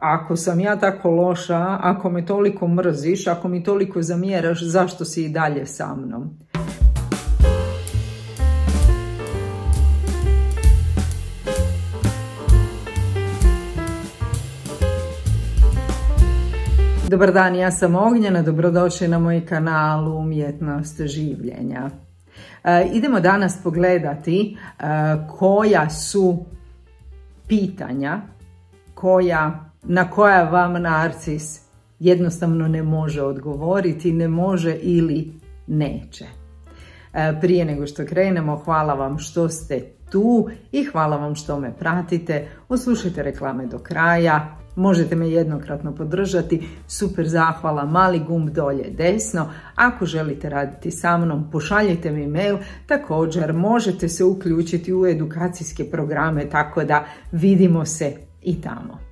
ako sam ja tako loša, ako me toliko mrziš, ako mi toliko zamjeraš, zašto si i dalje sa mnom? Dobar dan, ja sam Ognjena, dobrodošli na moj kanal Umjetnost življenja. E, idemo danas pogledati e, koja su pitanja koja, na koja vam narcis jednostavno ne može odgovoriti, ne može ili neće. E, prije nego što krenemo, hvala vam što ste tu i hvala vam što me pratite. Oslušajte reklame do kraja, Možete me jednokratno podržati, super zahvala, mali gumb dolje desno. Ako želite raditi sa mnom, pošaljite mi mail. Također možete se uključiti u edukacijske programe, tako da vidimo se i tamo.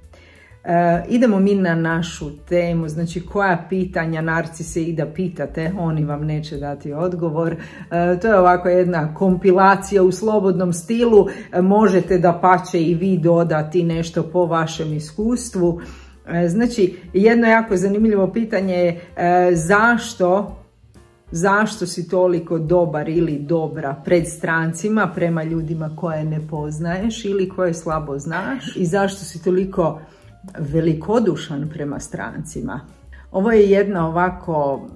E, idemo mi na našu temu, znači koja pitanja narcise i da pitate, oni vam neće dati odgovor. E, to je ovako jedna kompilacija u slobodnom stilu, e, možete da pače i vi dodati nešto po vašem iskustvu. Znači, jedno jako zanimljivo pitanje je zašto zašto si toliko dobar ili dobra pred strancima prema ljudima koje ne poznaješ ili koje slabo znaš i zašto si toliko velikodušan prema strancima. Ovo je jedna ovako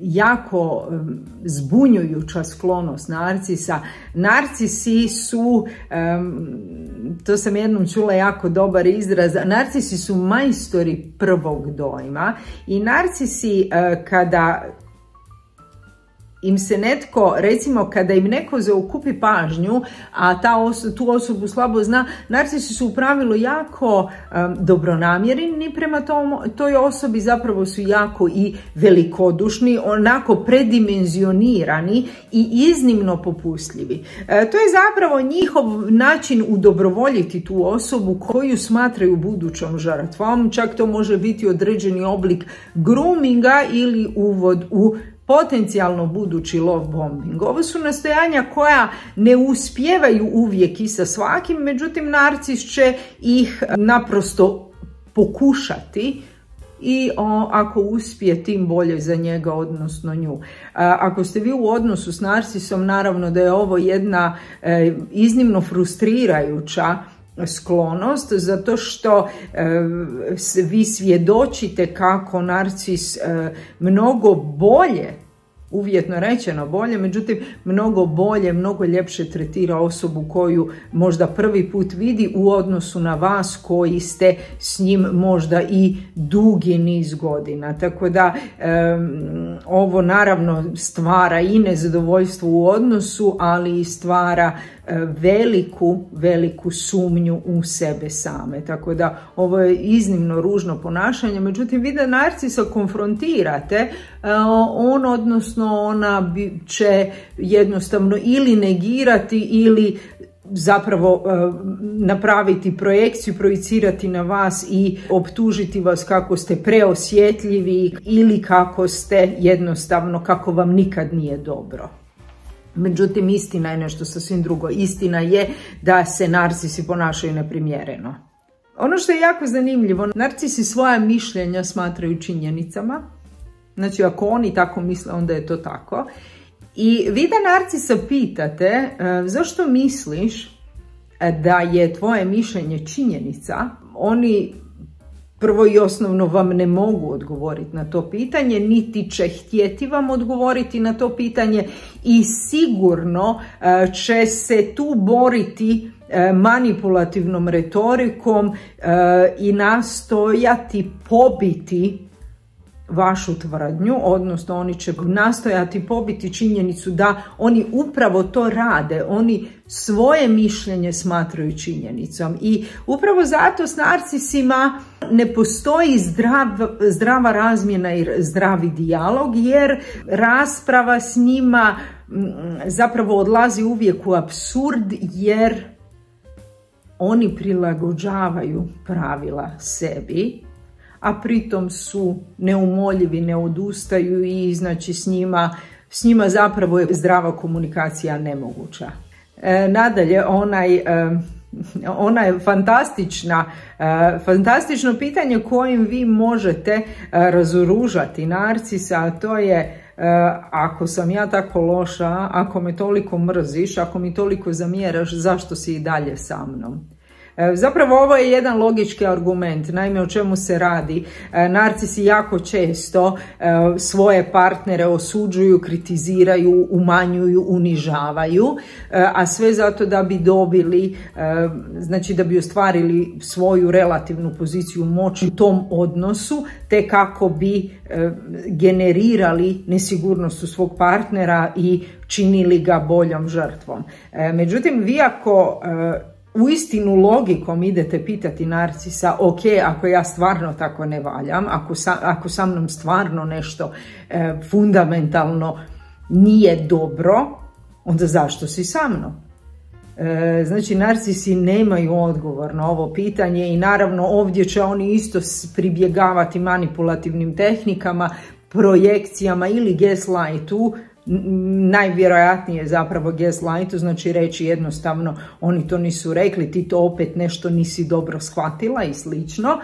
jako zbunjujuća sklonost narcisa. Narcisi su, to sam jednom čula jako dobar izraz, narcisi su majstori prvog dojma i narcisi eh, kada im se netko, recimo kada im neko zaokupi pažnju, a ta tu osobu slabo zna, narcisi su u pravilu jako um, dobronamjerni prema tom, toj osobi, zapravo su jako i velikodušni, onako predimenzionirani i iznimno popustljivi. E, to je zapravo njihov način udobrovoljiti tu osobu koju smatraju budućom žrtvom, čak to može biti određeni oblik groominga ili uvod u potencijalno budući love bombing. Ovo su nastojanja koja ne uspijevaju uvijek i sa svakim, međutim narcis će ih naprosto pokušati i ako uspije tim bolje za njega odnosno nju. ako ste vi u odnosu s narcisom naravno da je ovo jedna e, iznimno frustrirajuća sklonost zato što e, vi svjedočite kako narcis e, mnogo bolje uvjetno rečeno bolje, međutim mnogo bolje, mnogo ljepše tretira osobu koju možda prvi put vidi u odnosu na vas koji ste s njim možda i dugi niz godina. Tako da ovo naravno stvara i nezadovoljstvo u odnosu, ali i stvara E, veliku, veliku sumnju u sebe same. Tako da ovo je iznimno ružno ponašanje, međutim vi da narcisa konfrontirate, e, on odnosno ona će jednostavno ili negirati ili zapravo e, napraviti projekciju, projicirati na vas i optužiti vas kako ste preosjetljivi ili kako ste jednostavno, kako vam nikad nije dobro. Međutim, istina je nešto sasvim drugo. Istina je da se narcisi ponašaju neprimjereno. Ono što je jako zanimljivo, narcisi svoja mišljenja smatraju činjenicama. Znači, ako oni tako misle, onda je to tako. I vi da narcisa pitate, e, zašto misliš da je tvoje mišljenje činjenica, oni prvo i osnovno vam ne mogu odgovoriti na to pitanje, niti će htjeti vam odgovoriti na to pitanje i sigurno e, će se tu boriti e, manipulativnom retorikom e, i nastojati pobiti vašu tvrdnju, odnosno oni će nastojati pobiti činjenicu da oni upravo to rade, oni svoje mišljenje smatraju činjenicom. I upravo zato s narcisima ne postoji zdrav, zdrava razmjena i zdravi dijalog jer rasprava s njima zapravo odlazi uvijek u absurd jer oni prilagođavaju pravila sebi a pritom su neumoljivi, ne odustaju i znači s njima, s njima zapravo je zdrava komunikacija nemoguća. E, nadalje, onaj e, ona je fantastična, e, fantastično pitanje kojim vi možete e, razoružati narcisa, a to je e, ako sam ja tako loša, ako me toliko mrziš, ako mi toliko zamjeraš, zašto si i dalje sa mnom? E, zapravo ovo je jedan logički argument, naime o čemu se radi. E, narcisi jako često e, svoje partnere osuđuju, kritiziraju, umanjuju, unižavaju, a sve zato da bi dobili, znači da bi ostvarili svoju relativnu poziciju moći u tom odnosu, te kako bi generirali nesigurnost u svog partnera i činili ga boljom žrtvom. Međutim, vi ako u istinu logikom idete pitati narcisa, ok, ako ja stvarno tako ne valjam, ako sa, ako sa mnom stvarno nešto e, fundamentalno nije dobro, onda zašto si sa mnom? E, znači, narcisi nemaju odgovor na ovo pitanje i naravno ovdje će oni isto pribjegavati manipulativnim tehnikama, projekcijama ili gaslightu, najvjerojatnije zapravo gaslightu, znači reći jednostavno oni to nisu rekli, ti to opet nešto nisi dobro shvatila i slično,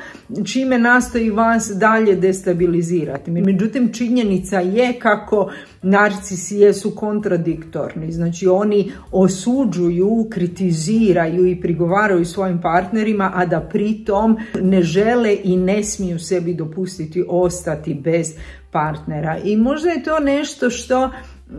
čime nastoji vas dalje destabilizirati. Međutim, činjenica je kako narcisi jesu kontradiktorni, znači oni osuđuju, kritiziraju i prigovaraju svojim partnerima, a da pritom ne žele i ne smiju sebi dopustiti ostati bez partnera. I možda je to nešto što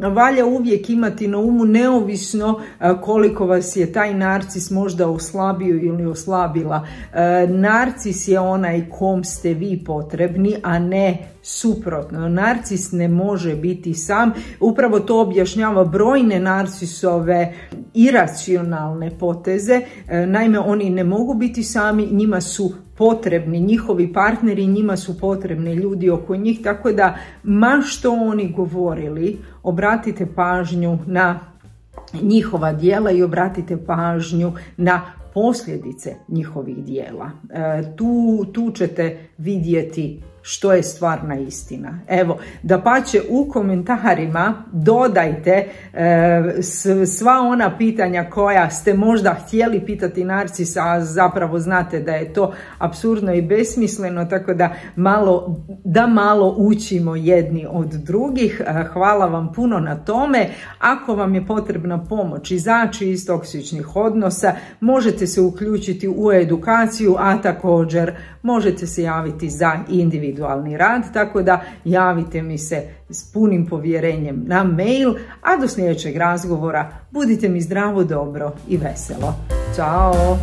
valja uvijek imati na umu neovisno e, koliko vas je taj narcis možda oslabio ili oslabila. E, narcis je onaj kom ste vi potrebni, a ne suprotno. Narcis ne može biti sam. Upravo to objašnjava brojne narcisove iracionalne poteze. E, naime, oni ne mogu biti sami, njima su potrebni, njihovi partneri, njima su potrebni ljudi oko njih, tako da ma što oni govorili, obratite pažnju na njihova dijela i obratite pažnju na posljedice njihovih dijela. E, tu, tu ćete vidjeti što je stvarna istina. Evo, da pače u komentarima dodajte e, sva ona pitanja koja ste možda htjeli pitati narcisa, a zapravo znate da je to absurdno i besmisleno, tako da malo, da malo učimo jedni od drugih. E, hvala vam puno na tome. Ako vam je potrebna pomoć izaći iz toksičnih odnosa, možete se uključiti u edukaciju, a također možete se javiti za individualni rad, tako da javite mi se s punim povjerenjem na mail, a do sljedećeg razgovora budite mi zdravo, dobro i veselo. Ćao!